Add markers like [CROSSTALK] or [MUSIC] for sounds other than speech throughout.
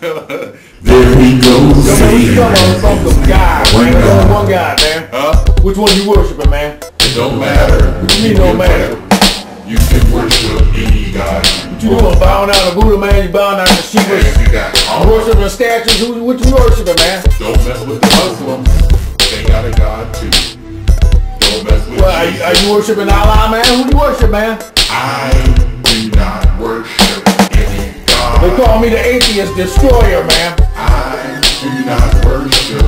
[LAUGHS] there he goes. Yo, man, we come on from the guy, man. There's only one guy, man. Huh? Which one you worshiping, man? It don't matter. What you mean don't matter? You can worship any god What you doing? Bowing down to Buddha, man? You bowing down to Shiva? if you got You all worshiping statues? Who, what you worshiping, man? Don't mess with the Muslims. They got a god too. Don't mess with Well, are you, are you worshiping Allah, man? Who do you worship, man? I do not They call me the atheist destroyer, man. I do not worship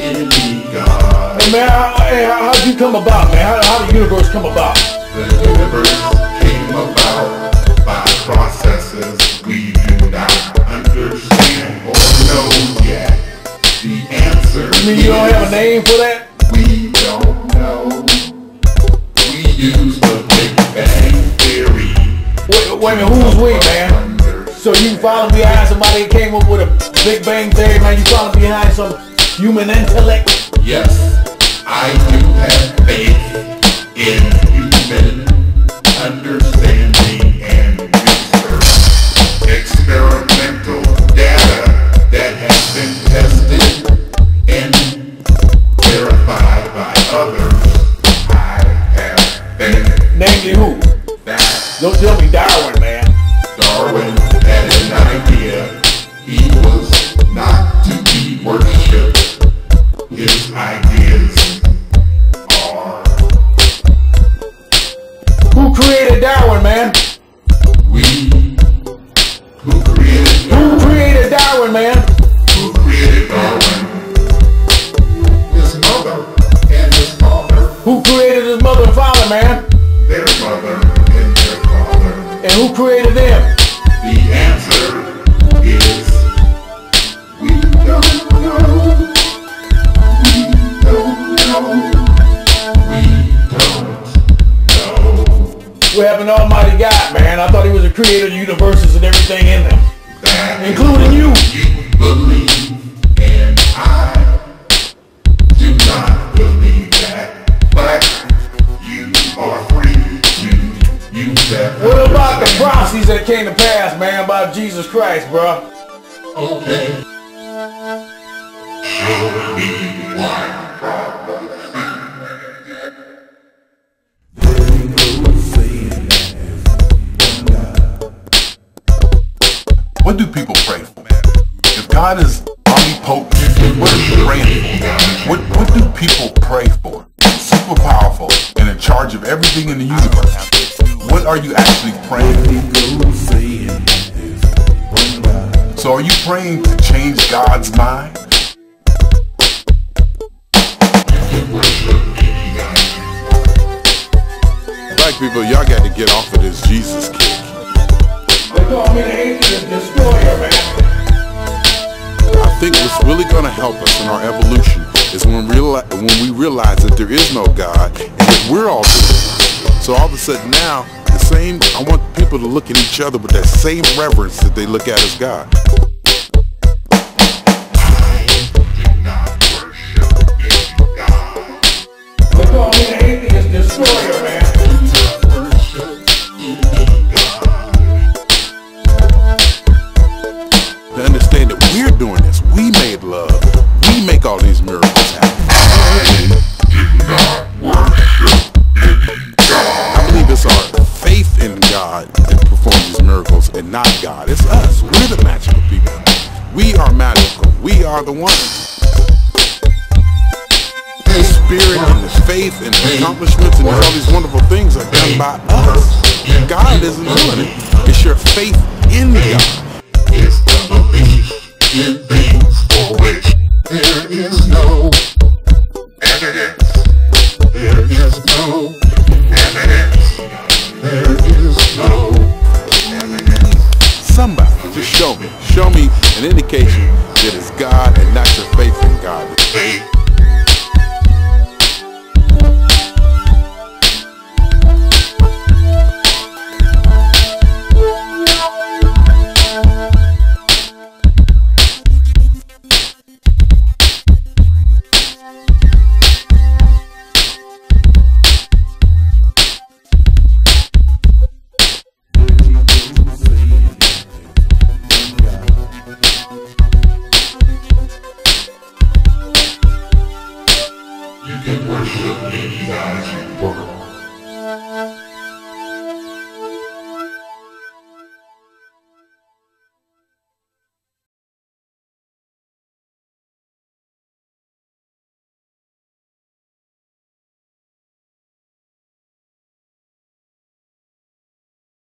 any god. Hey, man, how, hey, how, how'd you come about, man? How, how did the universe come about? The universe came about by processes we do not understand or know yet. The answer You mean you don't have a name for that? We don't know. We use the Big Bang Theory. Wait, wait a minute, who's we, man? So you follow behind somebody that came up with a Big Bang Theory, man? You follow behind some human intellect? Yes, I do have faith in human understanding Darwin, man? who created Darwin. His mother and his father, Who created his mother and father, man? their mother and their father. And who created them? The answer is we don't know. We don't know. We don't know. What happened to Almighty God, man? I thought he was the creator of the universes and everything in them. Including you. believe, and I you are free to. What about the prophecies that came to pass, man, about Jesus Christ, bruh? Okay. Show me one God is omnipotent, what are you praying for? What, what do people pray for? Super powerful and in charge of everything in the universe. What are you actually praying for? So are you praying to change God's mind? Black people, y'all got to get off of this Jesus kick. They call me the atheist destroyer, man. I think what's really going to help us in our evolution is when, when we realize that there is no God and that we're all different. So all of a sudden now, the same, I want people to look at each other with that same reverence that they look at as God. Destroyer, are magical. We are the ones. The spirit and the faith and the accomplishments and all these wonderful things are done by us. God isn't doing it. It's your faith in God. It's the belief in things for which there is no evidence. There is no evidence. There is just show me. Show me an indication that it's God and not your faith You can worship me as you burn.